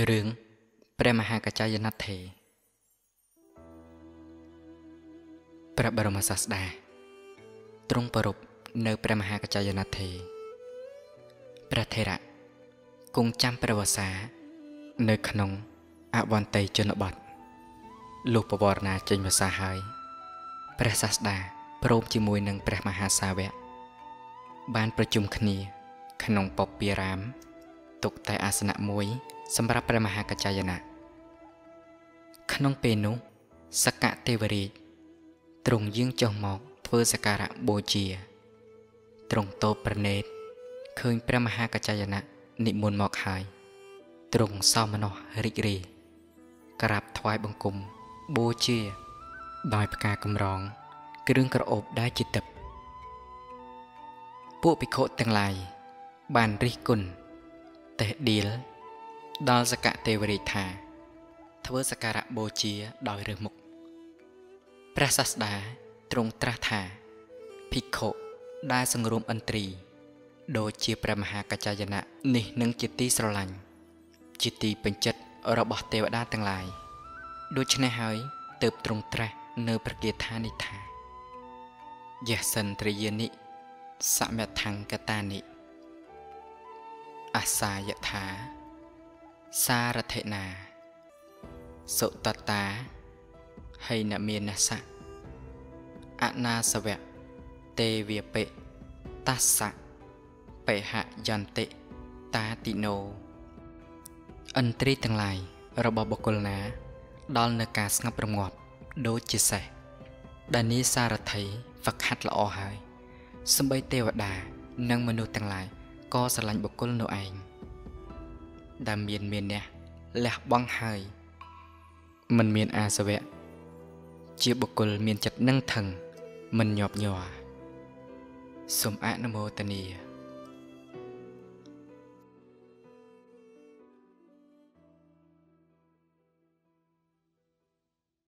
រឿងព្រះមហាកច្ចាយនដ្ឋេព្រះបរមសាស្តាទ្រង់ប្រពនៅព្រះមហាកច្ចាយនដ្ឋេព្រះថេរៈគង់ចាំព្រះវស្សា នៅក្នុងអវន្តីជនបទលុះបវរណាចេញវស្សាហើយព្រះសាស្តាព្រមជាមួយនឹងព្រះមហាសាវកបានប្រជុំគ្នា ក្នុងពពារាម ទុកតែអាសនៈមួយ សម្រាប់ព្រះមហាកច្ចាយណៈក្នុងពេលនោះសកទេវរាជទ្រង់យាងចុះមកធ្វើសក្ការៈបូជាទ្រង់តបប្រណេតឃើញព្រះមហាកច្ចាយណៈនិមន្តមកហើយទ្រង់សោមនស្សរីករាយក្រាបថ្វាយបង្គំបូជា ដោយផ្កាកំរង គ្រឿងក្រអូបដែលជាទឹកពួកភិក្ខុទាំងឡាយបានរិះគន់ តេះឌៀលដល់សកទេវរាជថាធ្វើសក្ការៈបូជាដោយរើសមុខព្រះសាស្តាទ្រង់ត្រាស់ថាភិក្ខុដែលសង្រួមឥន្ទ្រី ដូចជាព្រះមហាកច្ចាយណៈនេះនឹងជាទីស្រឡាញ់ជាទីពេញចិត្តរបស់ទេវតាទាំងឡាយដូច្នេះហើយទើបទ្រង់ត្រាស់នៅប្រគាថានេះថាយះសិនត្រិយានិសមថង្កតានិ អាសាយថា សារថេណាសុតតាហៃនមានសៈអនាសវៈទេវាបិតស្សៈបេហយន្តិតាតិណោអន្ត្រីទាំងឡាយរបស់បុគ្គលណា ដល់នៅការស្ងប់រងាប់ដូចជាសេះដែលនីសារថីហ្វឹកហាត់ល្អហើយសម្បីទេវតា និងមនុស្សទាំងឡាយ ក៏ស្រឡាញ់បុគ្គលនោះឯងដែលមានមានះលះបង់ហើយមិនមានអាសវៈជាបុគ្គលមានចិត្តនឹងថឹងមិនញាប់ញ័រសូមអនុមោទនា